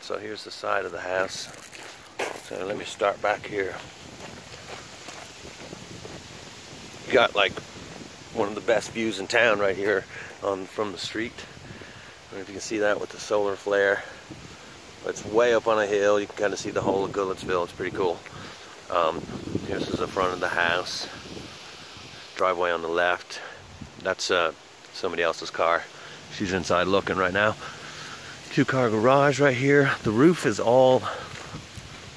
Alright, so here's the side of the house. So let me start back here. You got like one of the best views in town right here on from the street. I don't know if you can see that with the solar flare. It's way up on a hill. You can kind of see the whole of Goodlettsville. It's pretty cool. Um, this is the front of the house. Driveway on the left. That's uh, somebody else's car. She's inside looking right now. Two car garage right here. The roof is all,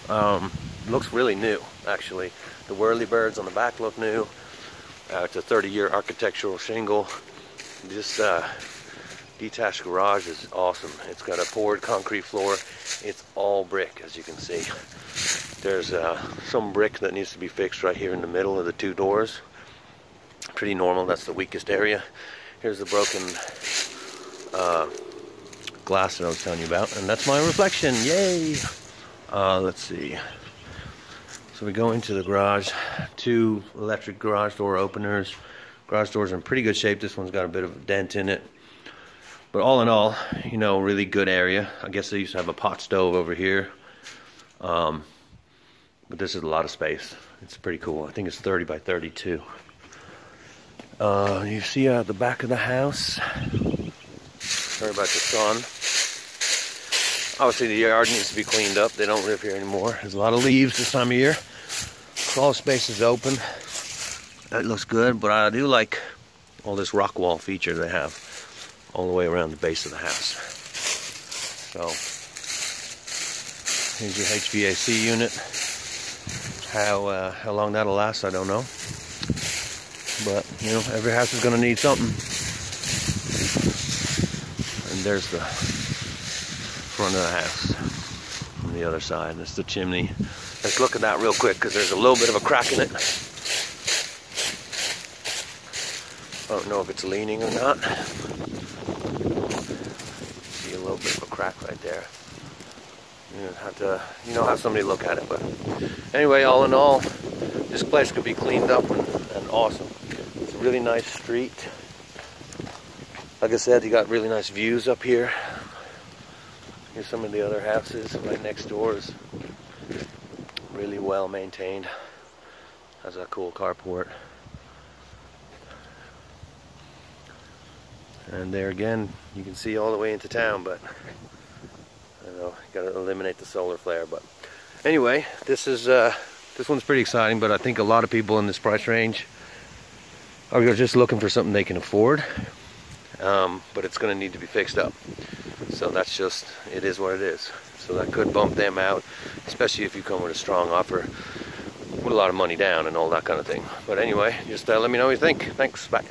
um, looks really new actually. The whirly birds on the back look new. Uh, it's a 30 year architectural shingle. This uh, detached garage is awesome. It's got a poured concrete floor. It's all brick as you can see. There's uh, some brick that needs to be fixed right here in the middle of the two doors. Pretty normal, that's the weakest area. Here's the broken uh, glass that I was telling you about, and that's my reflection, yay! Uh, let's see. So we go into the garage, two electric garage door openers. Garage doors are in pretty good shape. This one's got a bit of a dent in it. But all in all, you know, really good area. I guess they used to have a pot stove over here. Um, but this is a lot of space. It's pretty cool. I think it's 30 by 32. Uh, you see at the back of the house. Sorry about the sun. Obviously the yard needs to be cleaned up. They don't live here anymore. There's a lot of leaves this time of year. Crawl space is open. That looks good, but I do like all this rock wall feature they have all the way around the base of the house. So, here's your HVAC unit. How, uh, how long that'll last, I don't know. But, you know, every house is going to need something. And there's the front of the house on the other side. That's the chimney. Let's look at that real quick because there's a little bit of a crack in it. I don't know if it's leaning or not. See a little bit of a crack right there. You have to, you know, have somebody look at it. But anyway, all in all, this place could be cleaned up and, and awesome. It's a really nice street. Like I said, you got really nice views up here. Here's some of the other houses right next door is really well maintained. Has a cool carport. And there again, you can see all the way into town, but I don't know, got to eliminate the solar flare. But anyway, this is uh, this one's pretty exciting. But I think a lot of people in this price range are just looking for something they can afford. Um, but it's going to need to be fixed up. So that's just it is what it is. So that could bump them out, especially if you come with a strong offer with a lot of money down and all that kind of thing. But anyway, just uh, let me know what you think. Thanks. Bye.